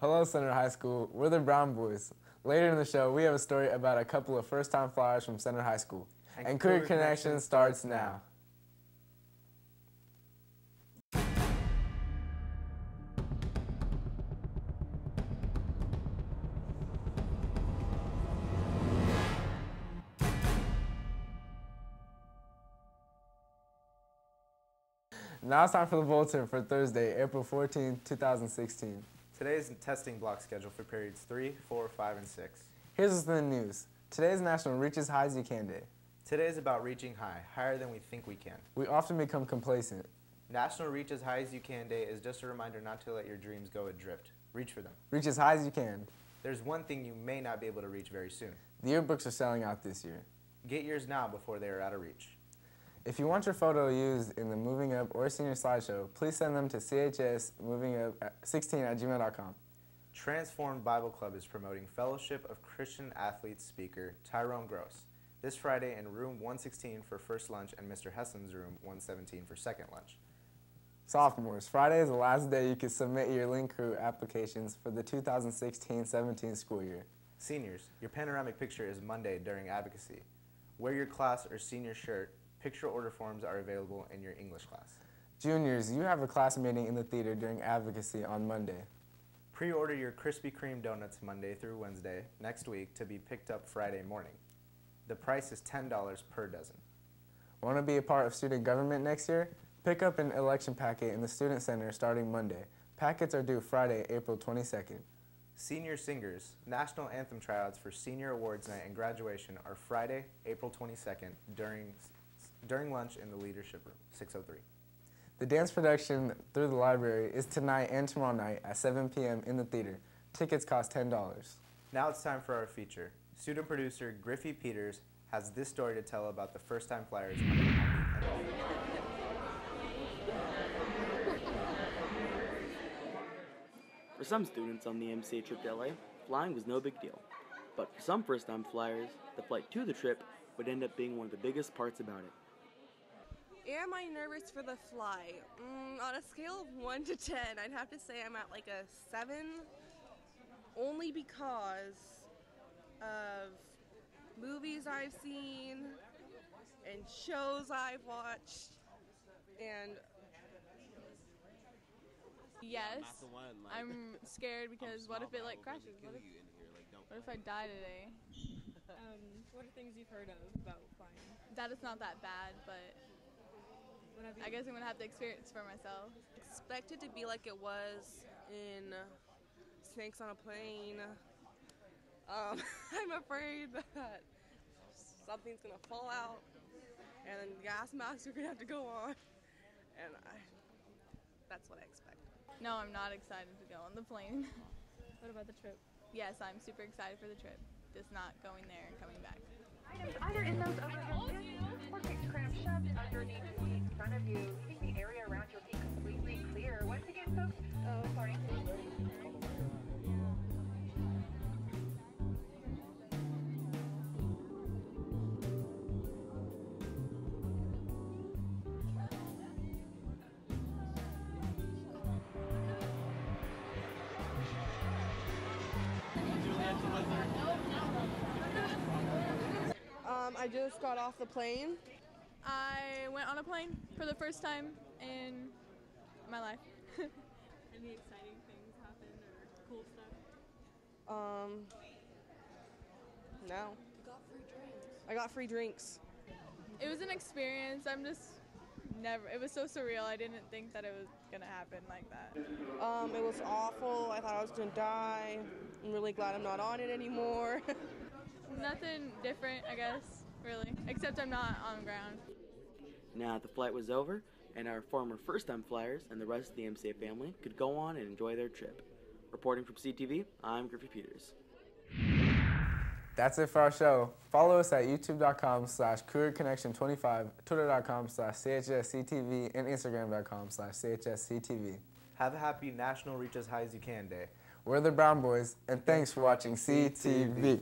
Hello, Center High School. We're the Brown Boys. Later in the show, we have a story about a couple of first-time flyers from Center High School. And, and Cougar Connection, Connection starts now. Now it's time for the bulletin for Thursday, April 14, 2016. Today's testing block schedule for periods 3, 4, 5, and 6. Here's what's in the news. Today's National Reach as High as You Can Day. Today is about reaching high, higher than we think we can. We often become complacent. National Reach as High as You Can Day is just a reminder not to let your dreams go adrift. Reach for them. Reach as high as you can. There's one thing you may not be able to reach very soon. The yearbooks are selling out this year. Get yours now before they are out of reach. If you want your photo used in the Moving Up or Senior Slideshow, please send them to chsmoving16 at gmail.com. Transformed Bible Club is promoting Fellowship of Christian Athletes speaker Tyrone Gross this Friday in room 116 for first lunch and Mr. Hessen's room 117 for second lunch. Sophomores, Friday is the last day you can submit your Link Crew applications for the 2016-17 school year. Seniors, your panoramic picture is Monday during advocacy. Wear your class or senior shirt. Picture order forms are available in your English class. Juniors, you have a class meeting in the theater during advocacy on Monday. Pre-order your Krispy Kreme donuts Monday through Wednesday next week to be picked up Friday morning. The price is $10 per dozen. Want to be a part of student government next year? Pick up an election packet in the Student Center starting Monday. Packets are due Friday, April 22nd. Senior Singers, National Anthem tryouts for Senior Awards Night and graduation are Friday, April 22nd during, during lunch in the Leadership Room, 603. The dance production through the library is tonight and tomorrow night at 7 p.m. in the theater. Tickets cost $10. Now it's time for our feature. Student producer Griffey Peters has this story to tell about the first-time flyers. For some students on the MCA trip to LA, flying was no big deal. But for some first-time flyers, the flight to the trip would end up being one of the biggest parts about it. Am I nervous for the flight? Mm, on a scale of 1 to 10, I'd have to say I'm at like a 7. Only because of movies I've seen and shows I've watched. And yes, I'm scared because what if it like crashes? What if, what if I die today? Um, what are things you've heard of about flying? That it's not that bad, but I guess I'm gonna have to experience for myself. Expect it to be like it was in Snakes on a Plane. Um, I'm afraid that something's gonna fall out, and then gas masks are gonna have to go on, and I, that's what I expect. No, I'm not excited to go on the plane. what about the trip? Yes, I'm super excited for the trip. Just not going there and coming back. I just got off the plane. I went on a plane for the first time in my life. Any exciting things happen or cool stuff? Um, no. Got free drinks. I got free drinks. It was an experience. I'm just never. It was so surreal. I didn't think that it was gonna happen like that. Um, it was awful. I thought I was gonna die. I'm really glad I'm not on it anymore. Nothing different, I guess, really. Except I'm not on the ground. Now the flight was over, and our former first-time flyers and the rest of the MCA family could go on and enjoy their trip. Reporting from CTV, I'm Griffey Peters. That's it for our show. Follow us at youtube.com slash cougarconnection25, twitter.com slash chsctv, and instagram.com slash chsctv. Have a happy National Reach as High as You Can Day. We're the Brown Boys, and thanks for watching CTV.